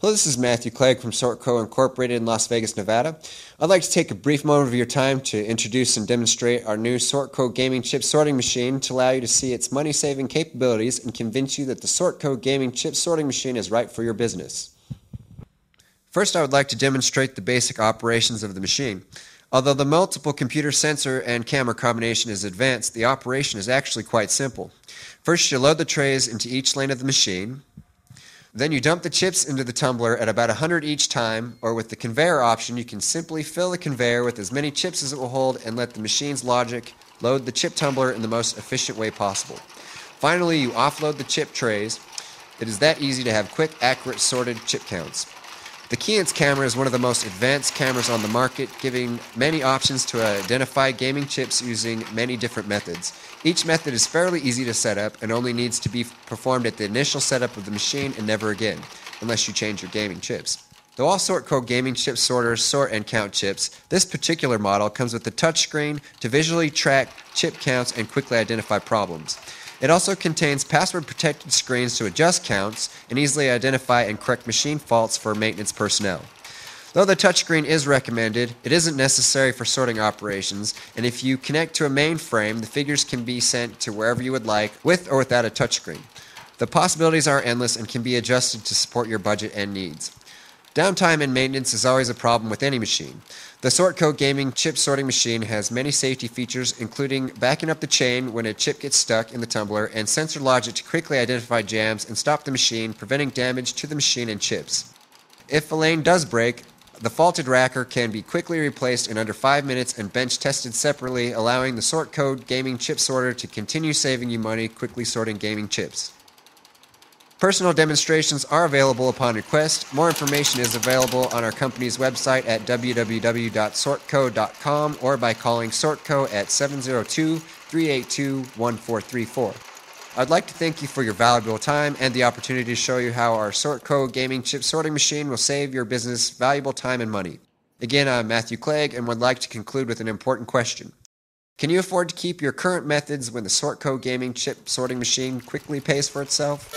Hello, this is Matthew Clegg from Sortco Incorporated in Las Vegas, Nevada. I'd like to take a brief moment of your time to introduce and demonstrate our new Sortco gaming chip sorting machine to allow you to see its money saving capabilities and convince you that the Sortco gaming chip sorting machine is right for your business. First, I would like to demonstrate the basic operations of the machine. Although the multiple computer sensor and camera combination is advanced, the operation is actually quite simple. First, you load the trays into each lane of the machine. Then you dump the chips into the tumbler at about 100 each time, or with the conveyor option, you can simply fill the conveyor with as many chips as it will hold and let the machine's logic load the chip tumbler in the most efficient way possible. Finally, you offload the chip trays. It is that easy to have quick, accurate, sorted chip counts. The Keyence camera is one of the most advanced cameras on the market, giving many options to identify gaming chips using many different methods. Each method is fairly easy to set up and only needs to be performed at the initial setup of the machine and never again, unless you change your gaming chips. Though all Sortco gaming chip sorters sort and count chips, this particular model comes with a touchscreen to visually track chip counts and quickly identify problems. It also contains password protected screens to adjust counts and easily identify and correct machine faults for maintenance personnel. Though the touchscreen is recommended, it isn't necessary for sorting operations, and if you connect to a mainframe, the figures can be sent to wherever you would like, with or without a touchscreen. The possibilities are endless and can be adjusted to support your budget and needs. Downtime and maintenance is always a problem with any machine. The Sortco gaming chip sorting machine has many safety features, including backing up the chain when a chip gets stuck in the tumbler and sensor logic to quickly identify jams and stop the machine, preventing damage to the machine and chips. If a lane does break, the faulted racker can be quickly replaced in under 5 minutes and bench tested separately, allowing the Sortco gaming chip sorter to continue saving you money quickly sorting gaming chips. Personal demonstrations are available upon request. More information is available on our company's website at www.sortco.com or by calling Sortco at 702 382 1434. I'd like to thank you for your valuable time and the opportunity to show you how our Sortco gaming chip sorting machine will save your business valuable time and money. Again, I'm Matthew Clegg and would like to conclude with an important question. Can you afford to keep your current methods when the Sortco gaming chip sorting machine quickly pays for itself?